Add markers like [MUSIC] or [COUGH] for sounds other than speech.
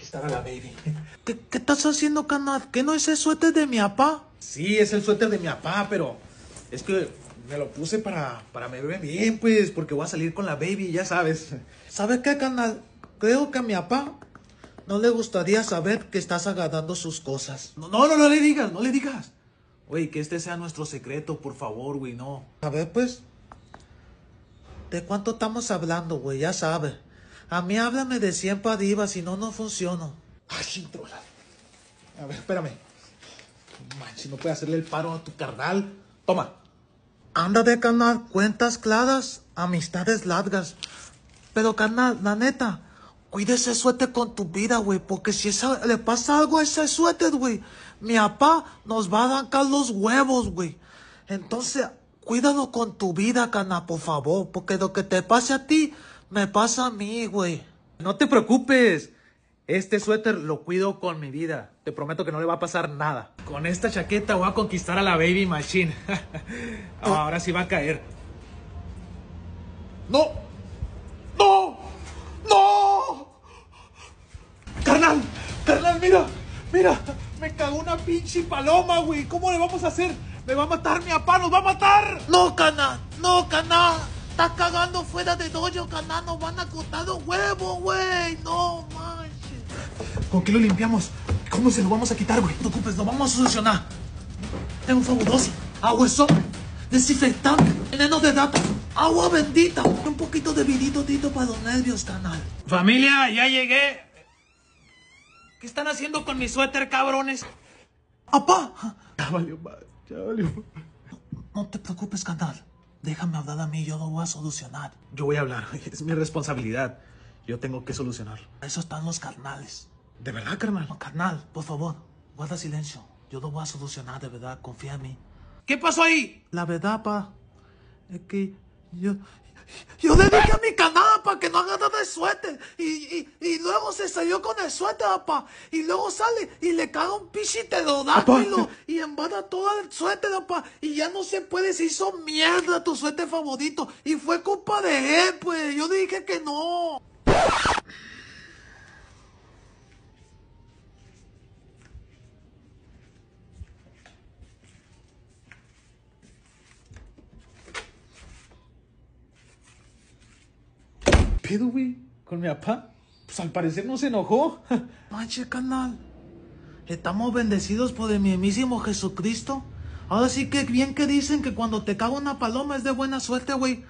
conquistar a la baby. [LAUGHS] ¿Qué, qué estás haciendo, canal? ¿Que no es el suéter de mi papá? Sí, es el suéter de mi papá, pero es que me lo puse para, para me ver bien, pues, porque voy a salir con la baby, ya sabes. ¿Sabes qué, canal? Creo que a mi papá no le gustaría saber que estás agarrando sus cosas. No, no, no, no le digas, no le digas. Güey, que este sea nuestro secreto, por favor, güey, no. A ver, pues. ¿De cuánto estamos hablando, güey? Ya sabes. A mí háblame de 100 para arriba, si no, no funciona. Ay, trola. A ver, espérame. si no puede hacerle el paro a tu carnal. Toma. Anda de canal, cuentas claras, amistades largas. Pero carnal, la neta, cuide ese suéter con tu vida, güey, porque si esa- le pasa algo a ese suéter, güey, mi papá nos va a arrancar los huevos, güey. Entonces, cuídalo con tu vida, carnal, por favor, porque lo que te pase a ti, me pasa a mí, güey. No te preocupes. Este suéter lo cuido con mi vida. Te prometo que no le va a pasar nada. Con esta chaqueta voy a conquistar a la baby machine. [LAUGHS] Ahora sí va a caer. ¡No! ¡No! ¡No! ¡Carnal! ¡Carnal, mira! ¡Mira! Me cagó una pinche paloma, güey. ¿Cómo le vamos a hacer? ¡Me va a matar mi papá! ¡Nos va a matar! No, canal, no, canal. Estás cagando fuera de dojo, canal. Nos van a cortar los huevos, güey. No manches. ¿Con qué lo limpiamos? ¿Cómo se lo vamos a quitar, güey? No te preocupes, lo vamos a solucionar. Tengo fabuloso. Agua eso, desinfectante, veneno de data, agua bendita. Un poquito de vinito tito para los nervios, canal. Familia, ya llegué. ¿Qué están haciendo con mi suéter, cabrones? ¡Apá! Ya valió, ya valió. No te preocupes, canal. Déjame hablar a mí, yo lo voy a solucionar. Yo voy a hablar, [LAUGHS] es mi responsabilidad. Yo tengo que solucionarlo. Eso están los carnales. ¿De verdad, carnal? No, carnal, por favor, guarda silencio. Yo lo voy a solucionar, de verdad, confía en mí. ¿Qué pasó ahí? La verdad, pa, es que yo, yo le dije a mi canal, pa, que no agarrara el suéter. Y, y, y luego se salió con el suéter, pa. Y luego sale y le caga un pinche pterodáctilo. Y embada todo el suéter, pa. Y ya no se puede, se hizo mierda tu suéter favorito. Y fue culpa de él, pues. Yo dije que no. ¿Pedo, güey? ¿Con mi papá? Pues al parecer no se enojó. Manche, canal. Estamos bendecidos por el mismísimo Jesucristo. Ahora sí que bien que dicen que cuando te caga una paloma es de buena suerte, güey.